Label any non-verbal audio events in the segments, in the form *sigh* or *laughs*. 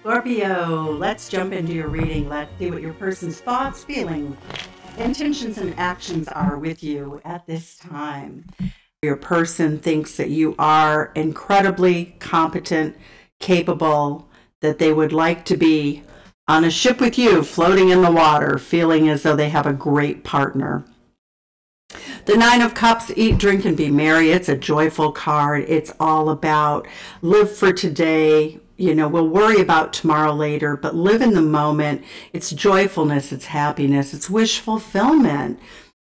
Scorpio, let's jump into your reading. Let's see what your person's thoughts, feelings, intentions, and actions are with you at this time. Your person thinks that you are incredibly competent, capable, that they would like to be on a ship with you, floating in the water, feeling as though they have a great partner. The Nine of Cups, eat, drink, and be merry. It's a joyful card. It's all about live for today, you know, we'll worry about tomorrow later, but live in the moment. It's joyfulness, it's happiness, it's wish fulfillment.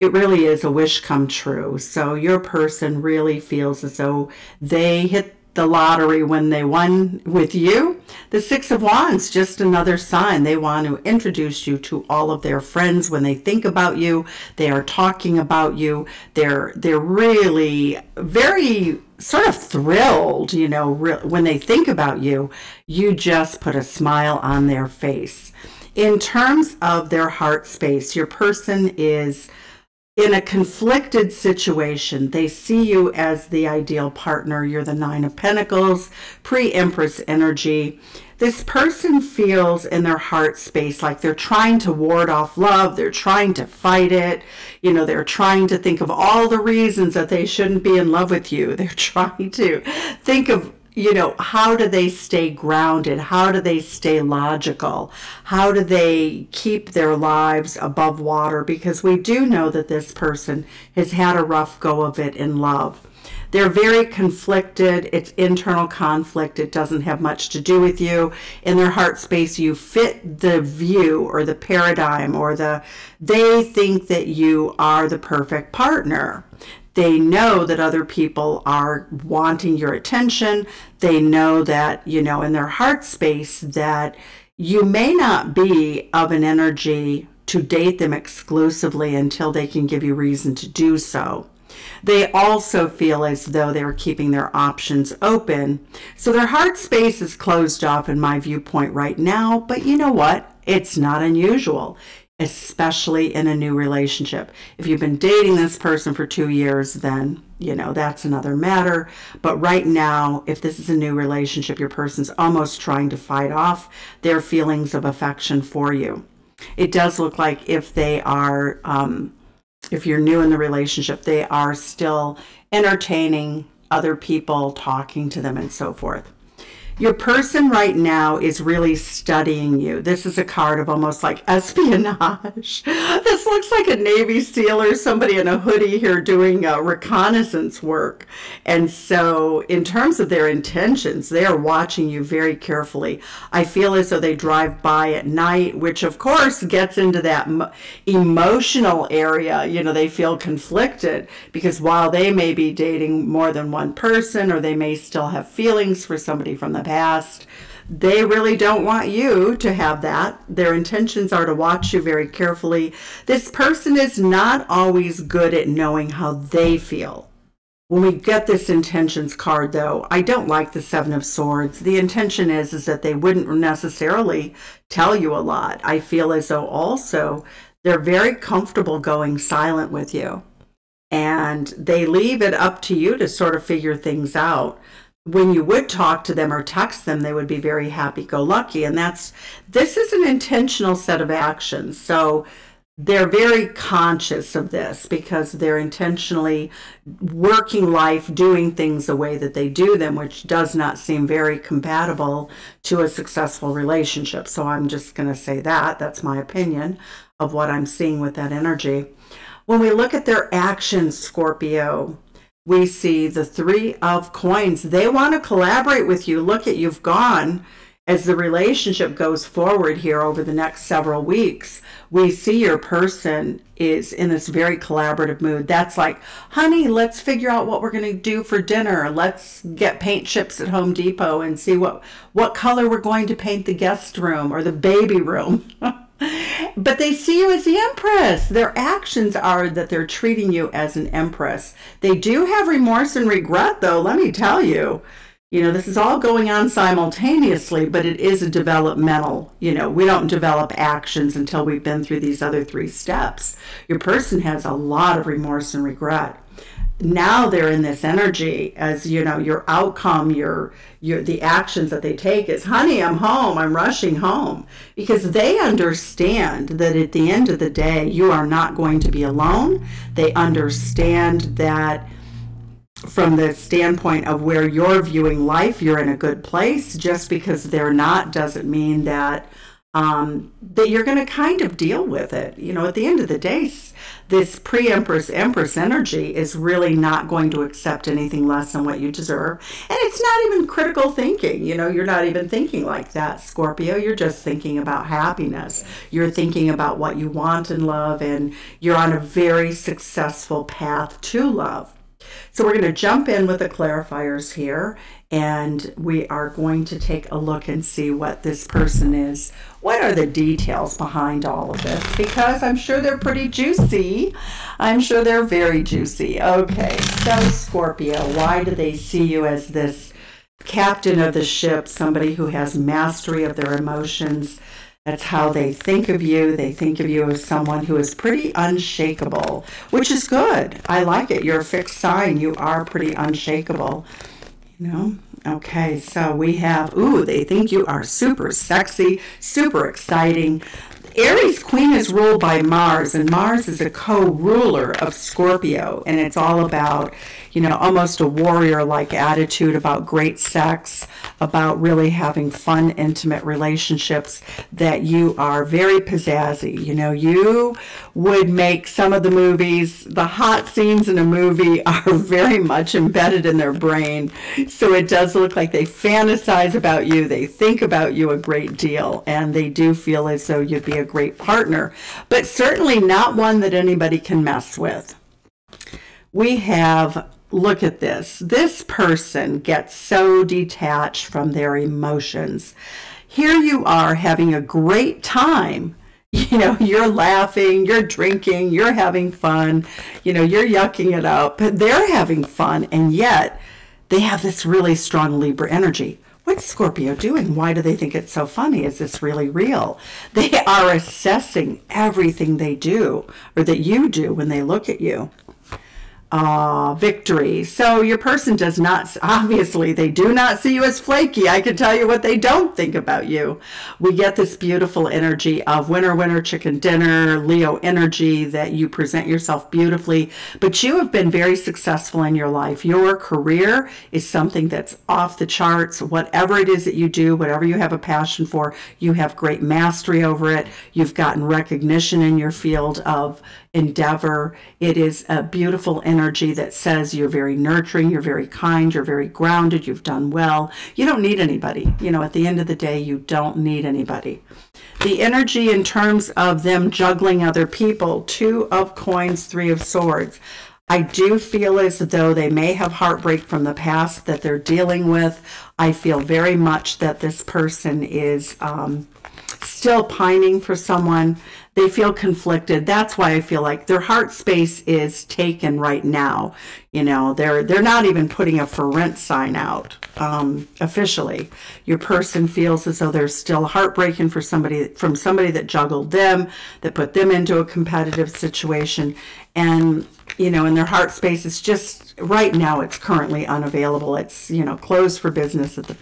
It really is a wish come true. So your person really feels as though they hit the lottery when they won with you. The Six of Wands, just another sign. They want to introduce you to all of their friends when they think about you. They are talking about you. They're they're really very sort of thrilled, you know, when they think about you. You just put a smile on their face. In terms of their heart space, your person is in a conflicted situation, they see you as the ideal partner. You're the Nine of Pentacles, pre Empress energy. This person feels in their heart space like they're trying to ward off love, they're trying to fight it. You know, they're trying to think of all the reasons that they shouldn't be in love with you. *laughs* They're trying to think of you know, how do they stay grounded? How do they stay logical? How do they keep their lives above water? Because we do know that this person has had a rough go of it in love. They're very conflicted. It's internal conflict. It doesn't have much to do with you. In their heart space, you fit the view or the paradigm or the, they think that you are the perfect partner. They know that other people are wanting your attention. They know that, you know, in their heart space that you may not be of an energy to date them exclusively until they can give you reason to do so. They also feel as though they're keeping their options open. So their heart space is closed off in my viewpoint right now, but you know what? It's not unusual especially in a new relationship. If you've been dating this person for two years, then, you know, that's another matter. But right now, if this is a new relationship, your person's almost trying to fight off their feelings of affection for you. It does look like if they are, um, if you're new in the relationship, they are still entertaining other people, talking to them, and so forth. Your person right now is really studying you. This is a card of almost like espionage. *laughs* this looks like a Navy SEAL or somebody in a hoodie here doing uh, reconnaissance work. And so, in terms of their intentions, they are watching you very carefully. I feel as though they drive by at night, which of course gets into that emotional area. You know, they feel conflicted because while they may be dating more than one person or they may still have feelings for somebody from the past. They really don't want you to have that. Their intentions are to watch you very carefully. This person is not always good at knowing how they feel. When we get this intentions card though, I don't like the 7 of swords. The intention is is that they wouldn't necessarily tell you a lot. I feel as though also they're very comfortable going silent with you. And they leave it up to you to sort of figure things out when you would talk to them or text them, they would be very happy go lucky. And that's, this is an intentional set of actions. So they're very conscious of this because they're intentionally working life, doing things the way that they do them, which does not seem very compatible to a successful relationship. So I'm just going to say that. That's my opinion of what I'm seeing with that energy. When we look at their actions, Scorpio, we see the three of coins. They want to collaborate with you. Look at you've gone as the relationship goes forward here over the next several weeks. We see your person is in this very collaborative mood. That's like, honey, let's figure out what we're going to do for dinner. Let's get paint chips at Home Depot and see what what color we're going to paint the guest room or the baby room. *laughs* But they see you as the empress. Their actions are that they're treating you as an empress. They do have remorse and regret, though, let me tell you. You know, this is all going on simultaneously, but it is a developmental. You know, we don't develop actions until we've been through these other three steps. Your person has a lot of remorse and regret. Now they're in this energy as you know your outcome your your the actions that they take is honey i'm home. I'm rushing home. Because they understand that at the end of the day you are not going to be alone. They understand that from the standpoint of where you're viewing life you're in a good place. Just because they're not doesn't mean that um, that you're going to kind of deal with it. You know, at the end of the day, this pre Empress Empress energy is really not going to accept anything less than what you deserve. And it's not even critical thinking. You know, you're not even thinking like that, Scorpio. You're just thinking about happiness. You're thinking about what you want in love, and you're on a very successful path to love. So we're going to jump in with the clarifiers here and we are going to take a look and see what this person is. What are the details behind all of this? Because I'm sure they're pretty juicy. I'm sure they're very juicy. Okay, so Scorpio, why do they see you as this captain of the ship, somebody who has mastery of their emotions? That's how they think of you. They think of you as someone who is pretty unshakable, which is good. I like it. You're a fixed sign. You are pretty unshakable. You know? Okay, so we have, ooh, they think you are super sexy, super exciting. Aries Queen is ruled by Mars, and Mars is a co ruler of Scorpio, and it's all about you know, almost a warrior like attitude about great sex, about really having fun, intimate relationships, that you are very pizzazzy. You know, you would make some of the movies, the hot scenes in a movie *laughs* are very much embedded in their brain. So it does look like they fantasize about you, they think about you a great deal, and they do feel as though you'd be a great partner, but certainly not one that anybody can mess with. We have look at this. This person gets so detached from their emotions. Here you are having a great time. *laughs* You know, you're laughing, you're drinking, you're having fun, you know, you're yucking it up, but they're having fun, and yet they have this really strong Libra energy. What's Scorpio doing? Why do they think it's so funny? Is this really real? They are assessing everything they do or that you do when they look at you uh, victory. So your person does not, obviously, they do not see you as flaky. I can tell you what they don't think about you. We get this beautiful energy of winner, winner, chicken dinner, Leo energy that you present yourself beautifully. But you have been very successful in your life. Your career is something that's off the charts. Whatever it is that you do, whatever you have a passion for, you have great mastery over it. You've gotten recognition in your field of endeavor. It is a beautiful energy that says you're very nurturing, you're very kind, you're very grounded, you've done well. You don't need anybody. You know, at the end of the day, you don't need anybody. The energy in terms of them juggling other people, two of coins, three of swords. I do feel as though they may have heartbreak from the past that they're dealing with. I feel very much that this person is um, still pining for someone they feel conflicted. That's why I feel like their heart space is taken right now. You know, they're they're not even putting a for rent sign out um, officially. Your person feels as though they're still heartbreaking for somebody from somebody that juggled them, that put them into a competitive situation, and you know, in their heart space, it's just right now. It's currently unavailable. It's you know closed for business at the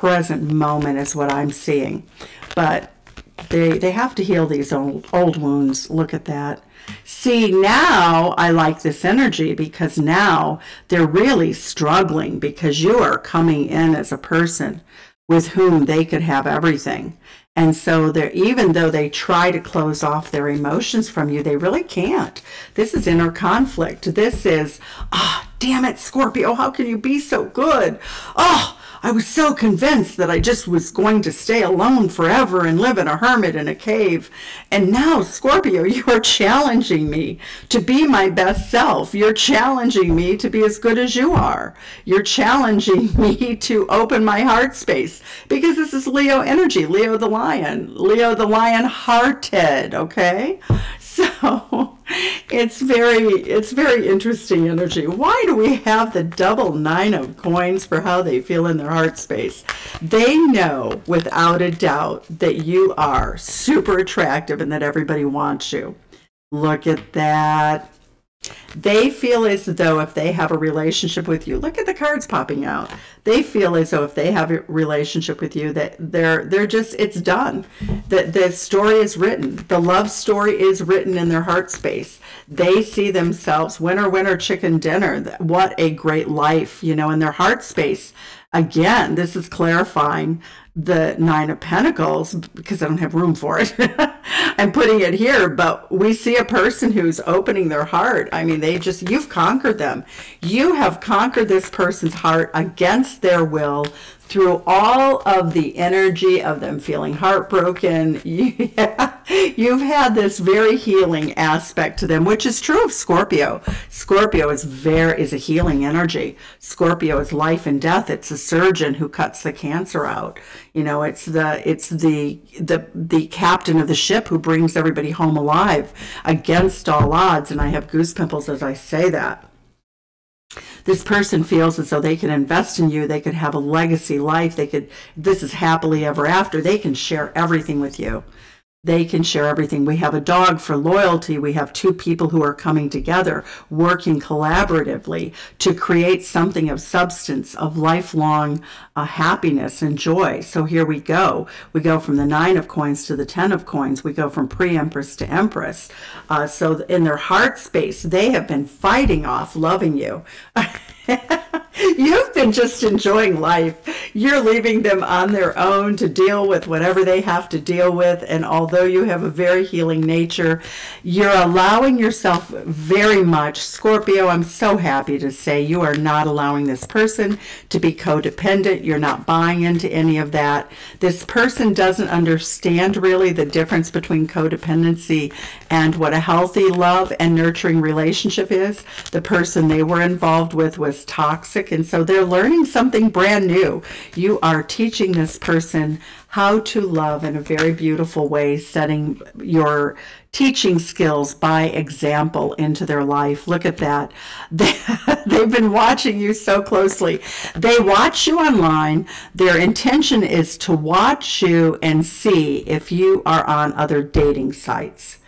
present moment is what I'm seeing, but they they have to heal these old old wounds. Look at that. See, now I like this energy because now they're really struggling because you are coming in as a person with whom they could have everything. And so they're even though they try to close off their emotions from you, they really can't. This is inner conflict. This is, ah, oh, damn it, Scorpio, how can you be so good? Oh, I was so convinced that I just was going to stay alone forever and live in a hermit in a cave. And now, Scorpio, *laughs* you are challenging me to be my best self. You're challenging me to be as good as you are. You're challenging *laughs* me to open my heart space because this is Leo energy, Leo the lion, Leo the lion hearted, okay? *laughs* So it's very it's very interesting energy. Why do we have the double nine of coins for how they feel in their heart space? They know without a doubt that you are super attractive and that everybody wants you. Look at that. They feel as though if they have a relationship with you, look at the cards popping out. They feel as though if they have a relationship with you, that they're they're just it's done. That the story is written. The love story is written in their heart space. They see themselves winner, winner, chicken dinner. What a great life, you know, in their heart space. Again, this is clarifying the nine of pentacles because i don't have room for it. *laughs* I'm putting it here but we see a person who's opening their heart. I mean they just you've conquered them. You have conquered this person's heart against their will through all of the energy of them feeling heartbroken, *laughs* you, you've had this very healing aspect to them, which is true of Scorpio. Scorpio is very is a healing energy. Scorpio is life and death. It's a surgeon who cuts the cancer out. You know, it's the it's the the the captain of the ship who brings everybody home alive against all odds. And I have goose pimples as I say that this person feels as though they can invest in you, they could have a legacy life, they could, this is happily ever after, they can share everything with you they can share everything. We have a dog for loyalty. We have two people who are coming together, working collaboratively to create something of substance, of lifelong uh, happiness and joy. So here we go. We go from the nine of coins to the ten of coins. We go from pre empress to empress. Uh, so in their heart space, they have been fighting off loving you. *laughs* You've been just enjoying life. You're leaving them on their own to deal with whatever they have to deal with. And although you have a very healing nature, you're allowing yourself very much. Scorpio, I'm so happy to say you are not allowing this person to be codependent. You're not buying into any of that. This person doesn't understand really the difference between codependency and what a healthy love and nurturing relationship is. The person they were involved with was toxic, and so they're learning something brand new. You are teaching this person how to love in a very beautiful way, setting your teaching skills by example into their life. Look at that. *laughs* They, they've been watching you so closely. They watch you online. Their intention is to watch you and see if you are on other dating sites.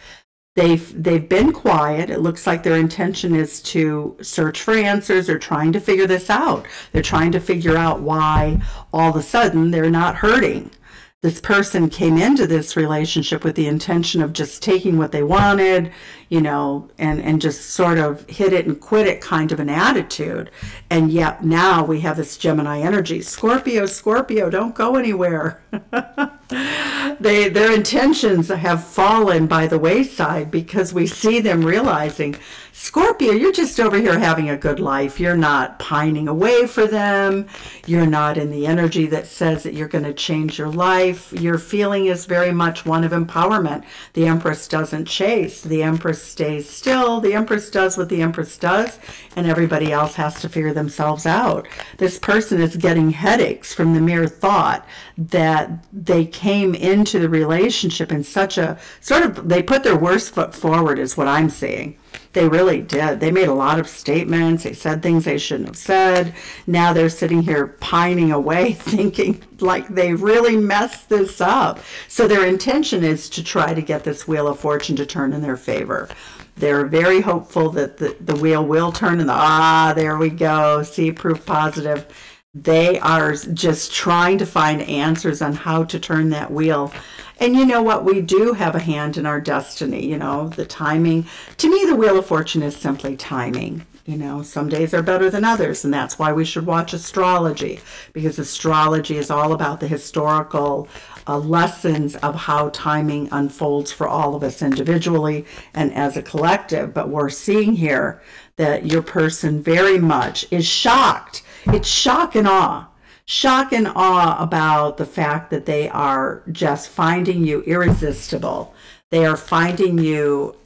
They've they've been quiet. It looks like their intention is to search for answers. They're trying to figure this out. They're trying to figure out why all of a sudden they're not hurting this person came into this relationship with the intention of just taking what they wanted, you know, and, and just sort of hit it and quit it kind of an attitude. And yet now we have this Gemini energy. Scorpio, Scorpio, don't go anywhere. *laughs* they their intentions have fallen by the wayside because we see them realizing Scorpio, you're just over here having a good life. You're not pining away for them. You're not in the energy that says that you're going to change your life. Your feeling is very much one of empowerment. The Empress doesn't chase. The Empress stays still. The Empress does what the Empress does, and everybody else has to figure themselves out. This person is getting headaches from the mere thought that they came into the relationship in such a sort of, they put their worst foot forward, is what I'm seeing they really did. They made a lot of statements. They said things they shouldn't have said. Now they're sitting here pining away, *laughs* thinking like they really messed this up. So their intention is to try to get this wheel of fortune to turn in their favor. They're very hopeful that the, the wheel will turn and the, ah, there we go. See, proof positive. They are just trying to find answers on how to turn that wheel and you know what? We do have a hand in our destiny, you know, the timing. To me, the Wheel of Fortune is simply timing. You know, some days are better than others, and that's why we should watch astrology, because astrology is all about the historical uh, lessons of how timing unfolds for all of us individually and as a collective. But we're seeing here that your person very much is shocked. It's shock and awe shock and awe about the fact that they are just finding you irresistible. They are finding you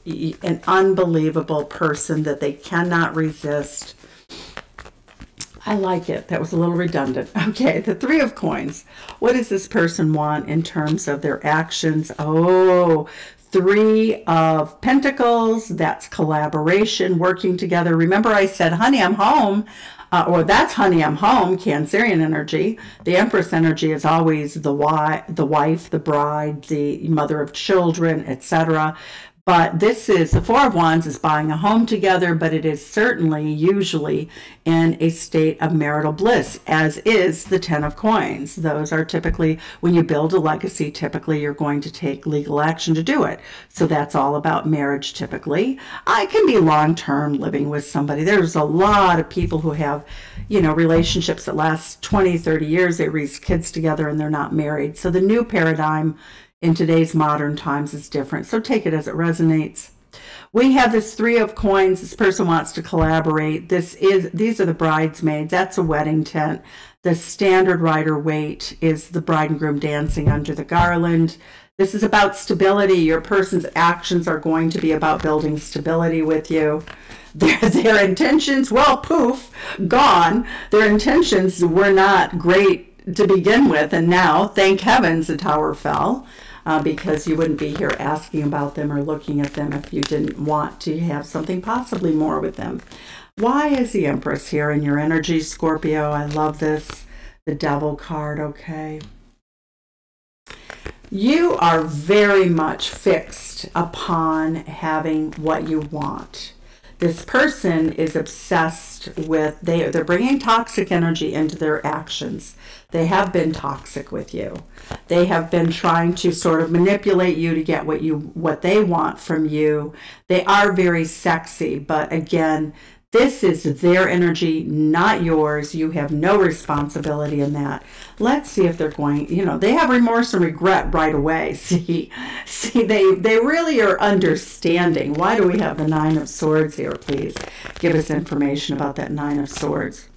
an unbelievable person that they cannot resist. I like it. That was a little redundant. *laughs* Okay, the Three of Coins. What does this person want in terms of their actions? Oh, Three of Pentacles. That's collaboration, working together. Remember, I said, honey, I'm home uh, or that's honey i'm home cancerian energy the empress energy is always the wife the wife the bride the mother of children etc But this is the Four of Wands is buying a home together, but it is certainly usually in a state of marital bliss, as is the Ten of Coins. Those are typically, when you build a legacy, typically you're going to take legal action to do it. So that's all about marriage typically. I can be long term living with somebody. There's a lot of people who have, you know, relationships that last 20, 30 years. They raise kids together and they're not married. So the new paradigm in today's modern times is different. So take it as it resonates. We have this three of coins. This person wants to collaborate. This is these are the bridesmaids. That's a wedding tent. The standard Rider-Waite is the bride and groom dancing under the garland. This is about stability. Your person's actions are going to be about building stability with you. *laughs* Their, their intentions, well, poof, gone. Their intentions were not great to begin with, and now, thank heavens, the tower fell uh, because you wouldn't be here asking about them or looking at them if you didn't want to have something possibly more with them. Why is the Empress here in your energy, Scorpio? I love this. The Devil card, okay. You are very much fixed upon having what you want this person is obsessed with they they're bringing toxic energy into their actions. They have been toxic with you. They have been trying to sort of manipulate you to get what you what they want from you. They are very sexy but again this is their energy, not yours. You have no responsibility in that. Let's see if they're going, you know, they have remorse and regret right away. *laughs* See, see, they, they really are understanding. Why do we have the Nine of Swords here, please? Give us information about that Nine of Swords.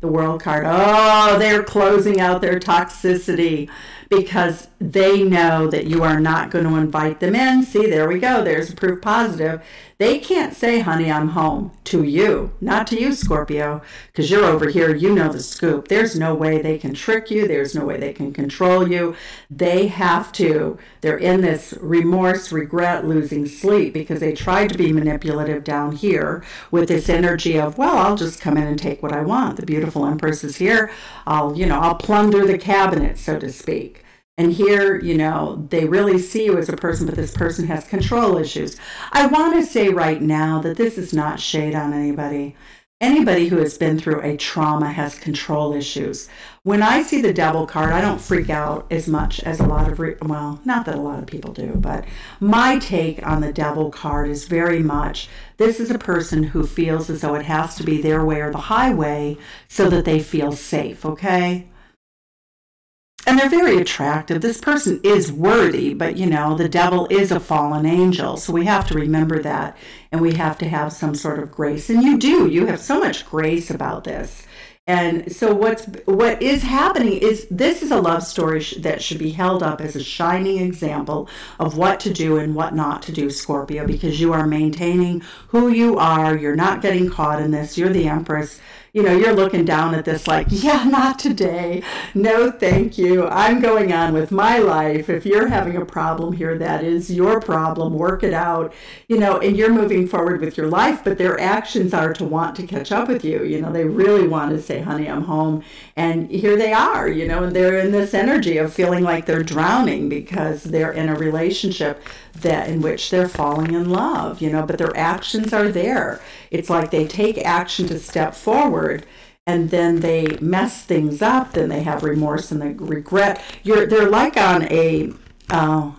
The World card. Oh, they're closing out their toxicity because they know that you are not going to invite them in. See, there we go. There's proof positive. They can't say, honey, I'm home to you, not to you, Scorpio, because you're over here. You know the scoop. There's no way they can trick you. There's no way they can control you. They have to. They're in this remorse, regret, losing sleep because they tried to be manipulative down here with this energy of, well, I'll just come in and take what I want. The beautiful Empress is here. I'll, you know, I'll plunder the cabinet, so to speak. And here, you know, they really see you as a person, but this person has control issues. I want to say right now that this is not shade on anybody. Anybody who has been through a trauma has control issues. When I see the devil card, I don't freak out as much as a lot of, well, not that a lot of people do, but my take on the devil card is very much this is a person who feels as though it has to be their way or the highway so that they feel safe, okay? And they're very attractive. This person is worthy, but you know, the devil is a fallen angel. So we have to remember that and we have to have some sort of grace. And you do, you have so much grace about this. And so what's what is happening is this is a love story sh- that should be held up as a shining example of what to do and what not to do, Scorpio, because you are maintaining who you are. You're not getting caught in this. You're the empress you know, you're looking down at this like, *laughs* yeah, not today. No, thank you. I'm going on with my life. If you're having a problem here, that is your problem. Work it out, you know, and you're moving forward with your life, but their actions are to want to catch up with you. You know, they really want to say, honey, I'm home. And here they are, you know, and they're in this energy of feeling like they're drowning because they're in a relationship that in which they're falling in love, you know, but their actions are there. It's like they take action to step forward and then they mess things up, then they have remorse and they regret. You're they're like on a uh,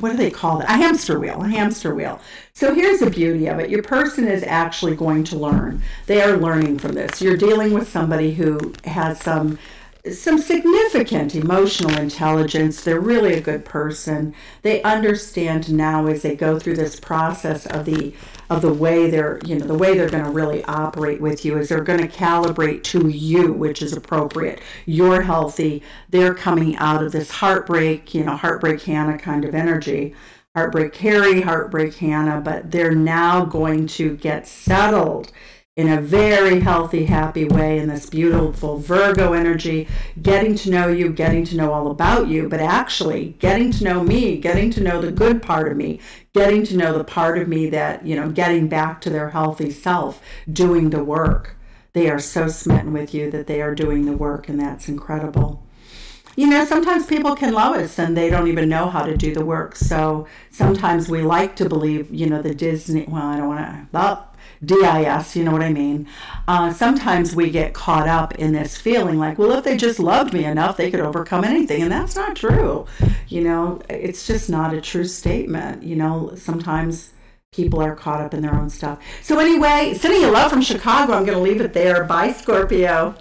what do they call it? A hamster wheel, a hamster wheel. So here's the beauty of it. Your person is actually going to learn. They are learning from this. You're dealing with somebody who has some some significant emotional intelligence. They're really a good person. They understand now as they go through this process of the of the way they're you know the way they're going to really operate with you is they're going to calibrate to you which is appropriate. You're healthy they're coming out of this heartbreak you know heartbreak hannah kind of energy. Heartbreak harry heartbreak hannah but they're now going to get settled in a very healthy, happy way in this beautiful Virgo energy, getting to know you, getting to know all about you, but actually getting to know me, getting to know the good part of me, getting to know the part of me that, you know, getting back to their healthy self, doing the work. They are so smitten with you that they are doing the work, and that's incredible. you know, sometimes people can love us and they don't even know how to do the work. So sometimes we like to believe, you know, the Disney, well, I don't want to, DIS, you know what I mean? Uh, sometimes we get caught up in this feeling like, well, if they just loved me enough, they could overcome anything. And that's not true. You know, it's just not a true statement. You know, sometimes people are caught up in their own stuff. So, anyway, sending you love from Chicago. I'm going to leave it there. Bye, Scorpio.